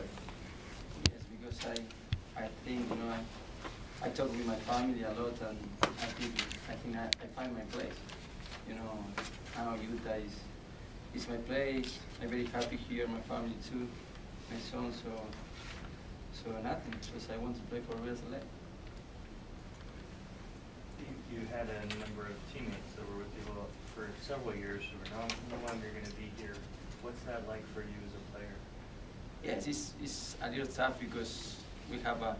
quick. Yes, because I, I think, you know, I, I talk with my family a lot and I think, I think I, I find my place. You know, now Utah is, is my place. I'm very happy here, my family too, my son, so, so nothing, just I want to play for USLA. You, you had a number of teammates that were with you for several years who are no, no longer gonna be here. What's that like for you as a player? Yes, it's, it's a little tough because we have a,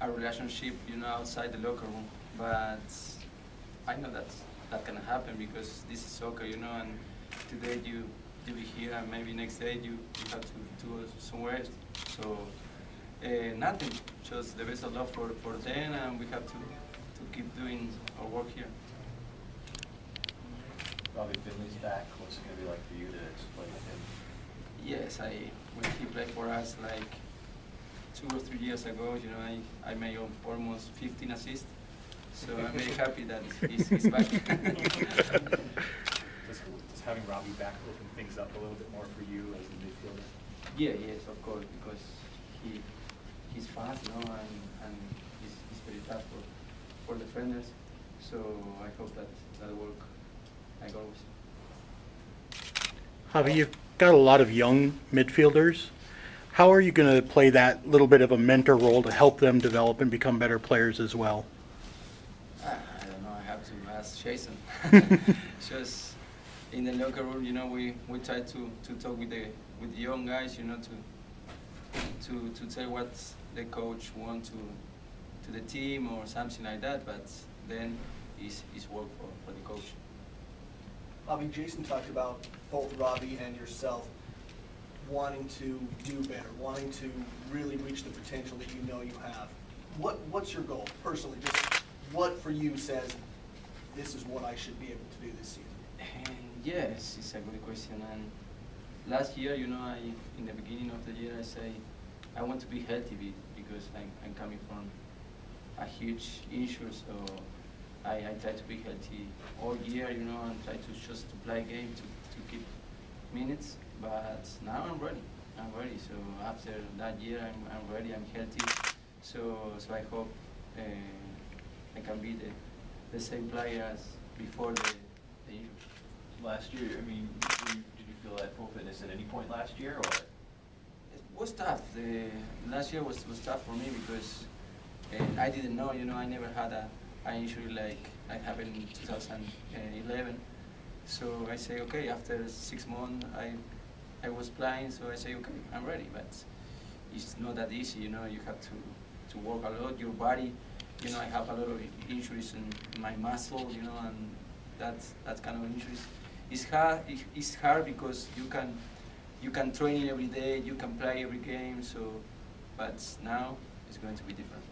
a relationship, you know, outside the locker room. But I know that that can happen because this is soccer, you know, and today you you be here and maybe next day you, you have to do somewhere else. So uh, nothing, just the best of luck for, for them and we have to, to keep doing our work here. Robbie Findley's back. What's it gonna be like for you to play with him? Yes, I when he played for us like two or three years ago, you know, I, I made almost 15 assists. So I'm very happy that he's, he's back. Does, does having Robbie back open things up a little bit more for you as a midfielder? yeah, yes, of course, because he he's fast, you know, and, and he's, he's very tough for, for defenders. So I hope that that will work like always. Javi, you've got a lot of young midfielders. How are you going to play that little bit of a mentor role to help them develop and become better players as well? Ah, I don't know. I have to ask Jason. Just in the locker room, you know, we, we try to, to talk with the with the young guys, you know, to to to tell what the coach want to to the team or something like that. But then it's, it's work for, for the coach. Robbie, Jason talked about both Robbie and yourself wanting to do better, wanting to really reach the potential that you know you have. What, what's your goal personally? Just what for you says, this is what I should be able to do this season? And yes, it's a good question. And last year, you know, I in the beginning of the year, I say I want to be healthy because I'm, I'm coming from a huge injury, so I, I try to be healthy all year, you know, and try to just to play game to, to keep minutes. But now I'm ready. I'm ready. So after that year, I'm, I'm ready. I'm healthy. So so I hope uh, I can be the, the same player as before the, the injury. Last year, I mean, were you, did you feel at full fitness at any point last year, or? It was tough. The last year was, was tough for me because uh, I didn't know. You know, I never had a an injury like like happened in 2011. So I say, okay. After six months, I I was playing. So I say, okay, I'm ready. But it's not that easy. You know, you have to to work a lot. Your body. You know, I have a lot of injuries in my muscle. You know, and that's that kind of injuries. It's hard. It's hard because you can you can train every day, you can play every game, so, but now it's going to be different.